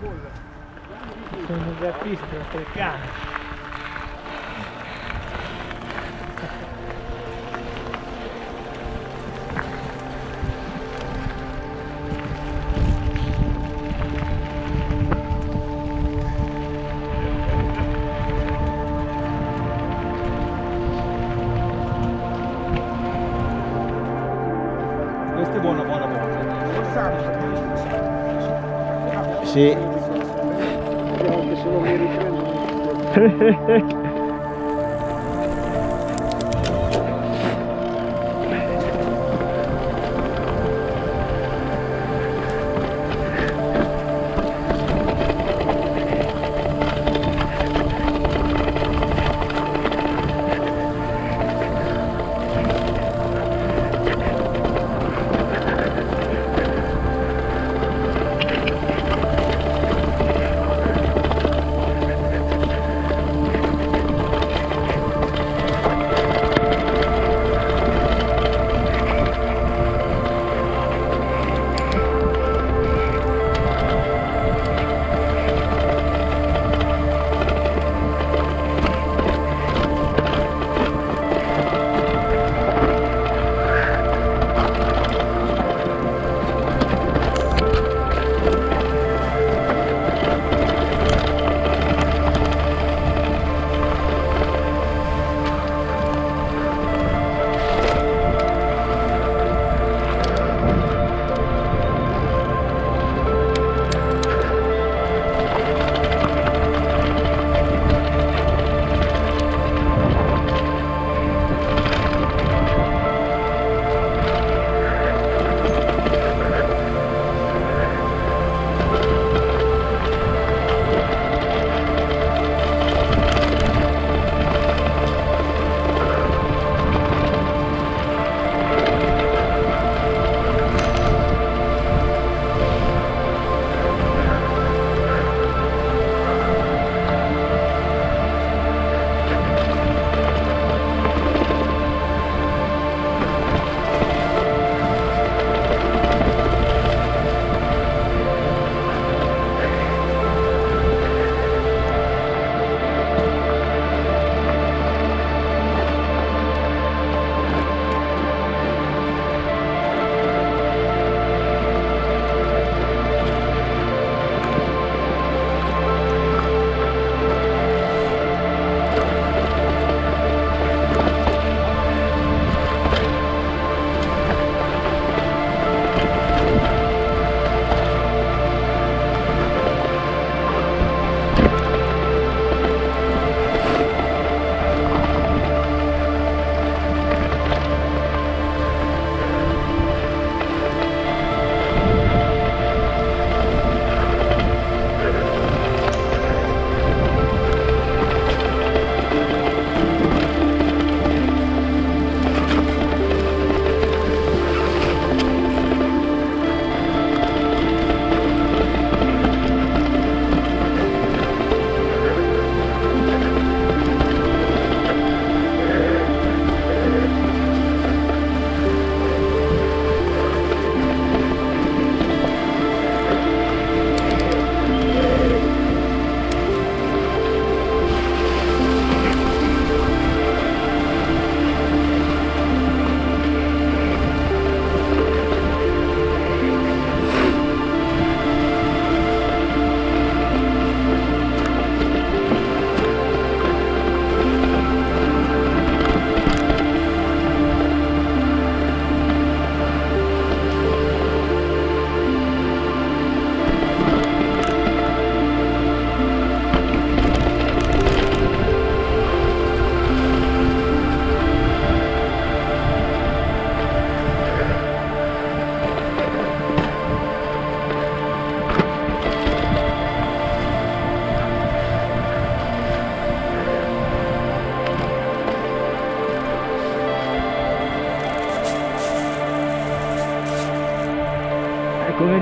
Sono gli artisti africani. Questa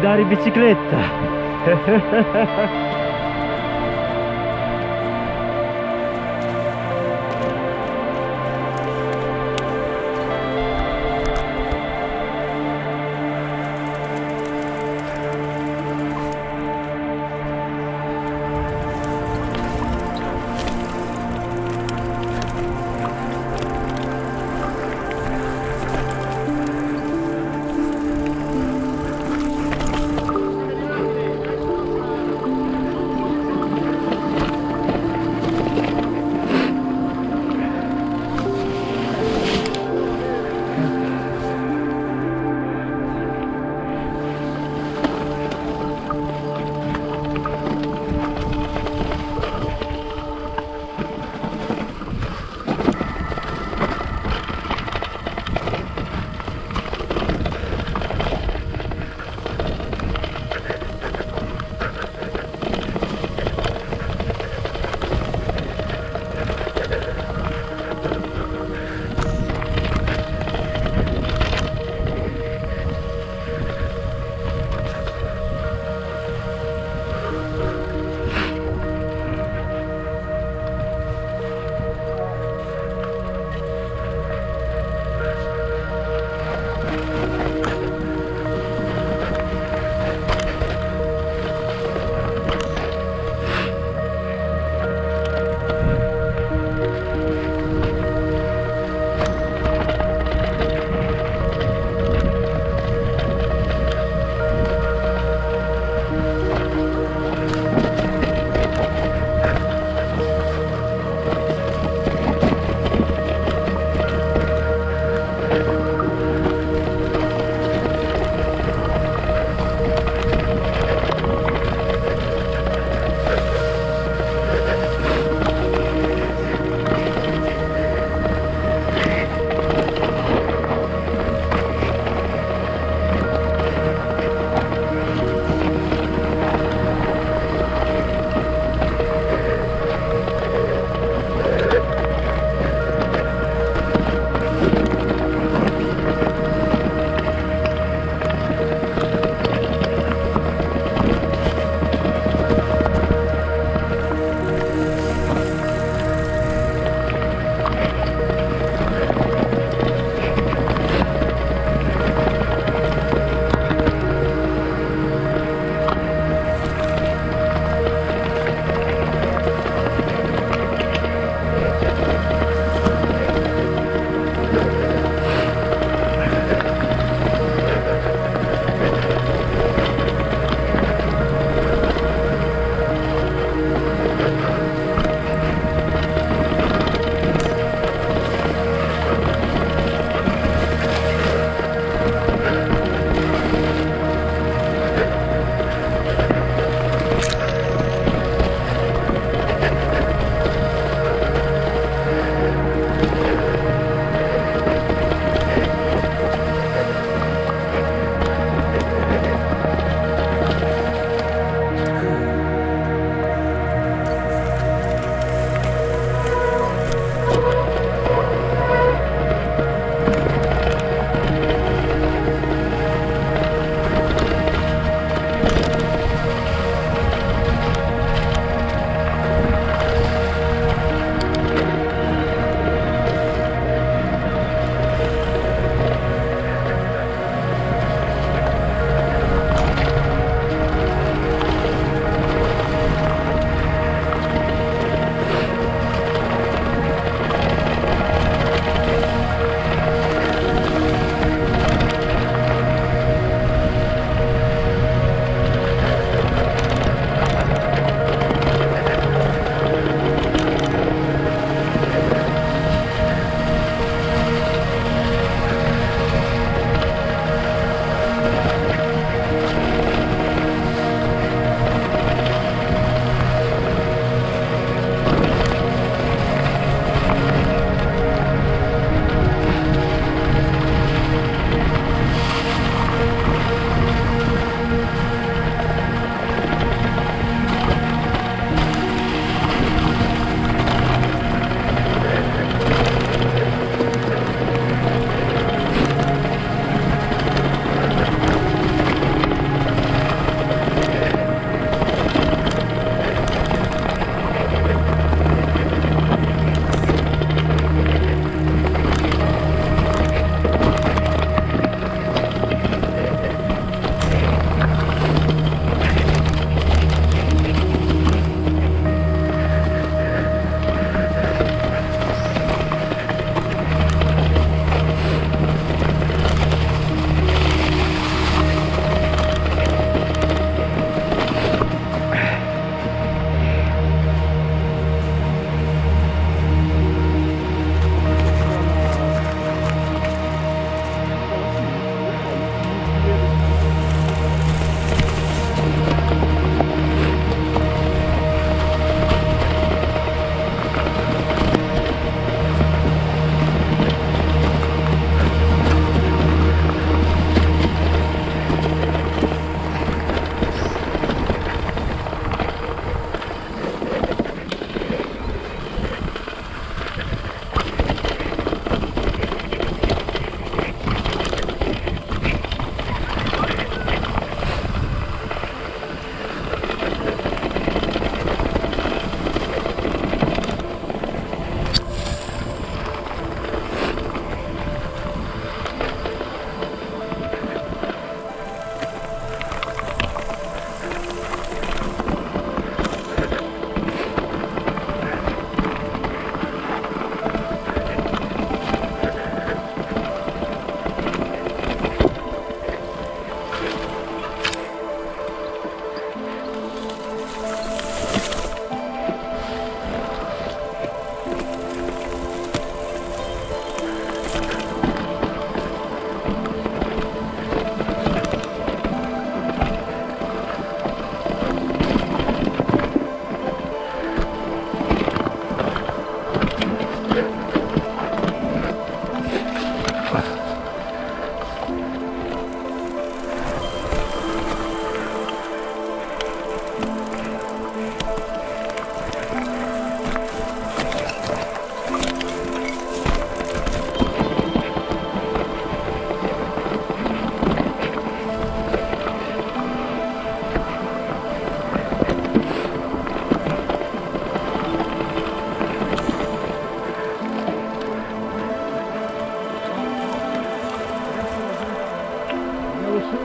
Andare in bicicletta.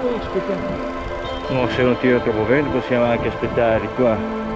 aspettiamo. No, se non tira troppo vento possiamo anche aspettare qua.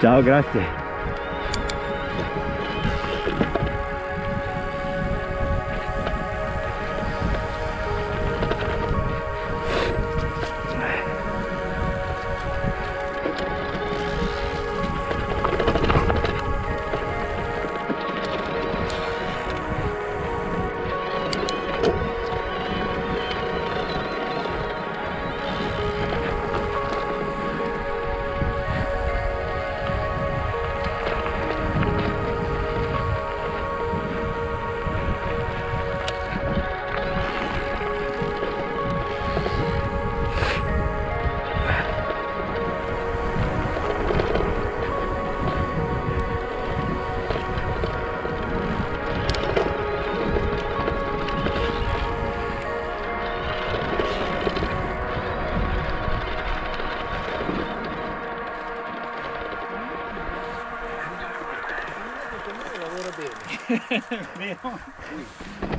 Ciao, grazie. 没有。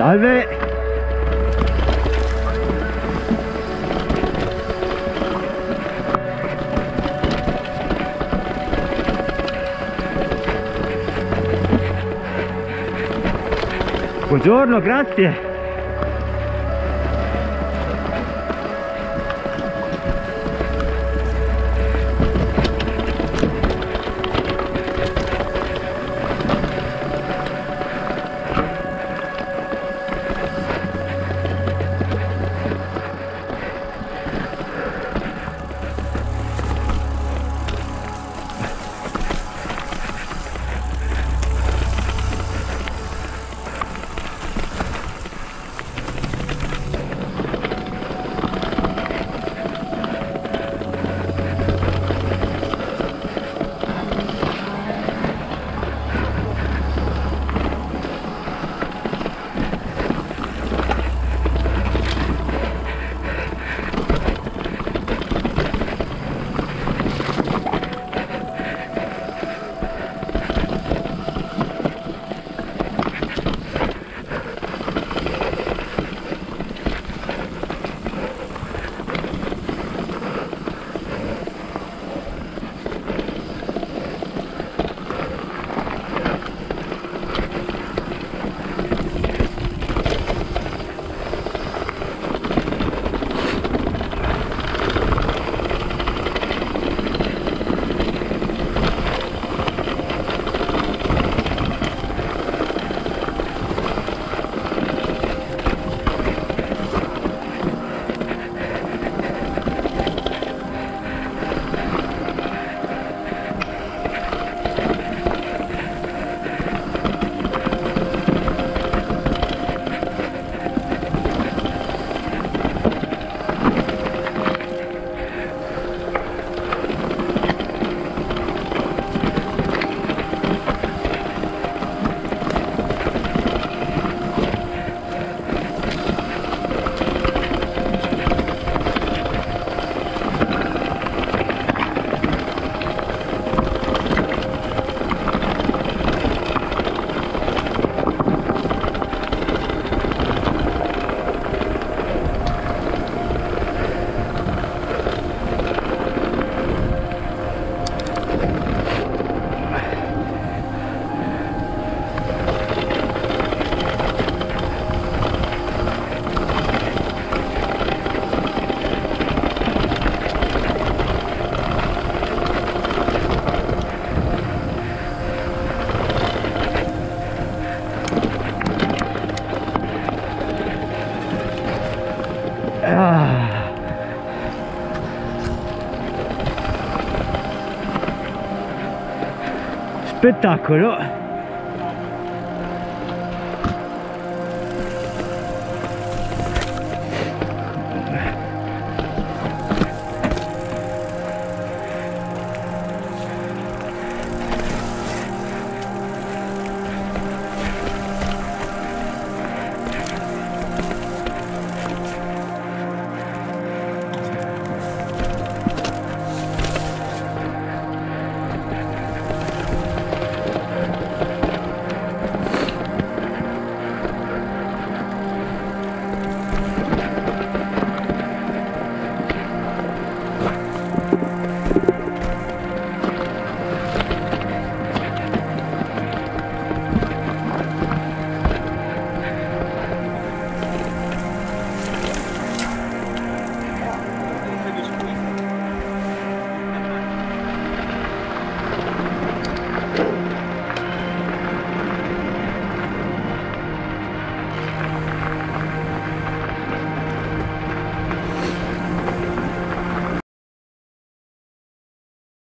Salve! Buongiorno, grazie. Spettacolo!